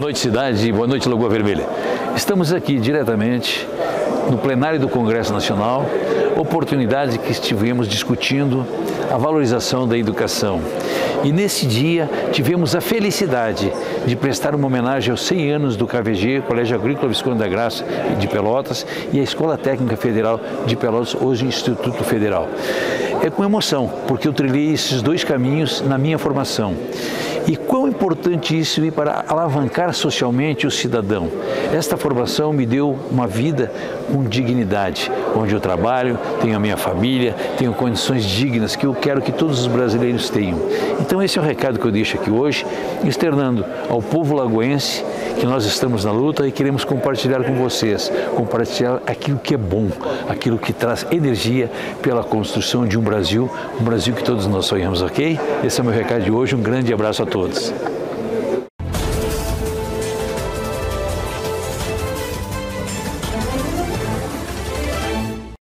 noite, cidade. Boa noite, Lagoa Vermelha. Estamos aqui diretamente no plenário do Congresso Nacional, oportunidade que estivemos discutindo a valorização da educação. E nesse dia tivemos a felicidade de prestar uma homenagem aos 100 anos do KVG, Colégio Agrícola Visconde da Graça de Pelotas, e a Escola Técnica Federal de Pelotas, hoje Instituto Federal. É com emoção, porque eu trilhei esses dois caminhos na minha formação. E quão importante isso é para alavancar socialmente o cidadão. Esta formação me deu uma vida com dignidade, onde eu trabalho, tenho a minha família, tenho condições dignas que eu quero que todos os brasileiros tenham. Então esse é o recado que eu deixo aqui hoje, externando ao povo lagoense que nós estamos na luta e queremos compartilhar com vocês, compartilhar aquilo que é bom, aquilo que traz energia pela construção de um Brasil, um Brasil que todos nós sonhamos, ok? Esse é o meu recado de hoje, um grande abraço a todos.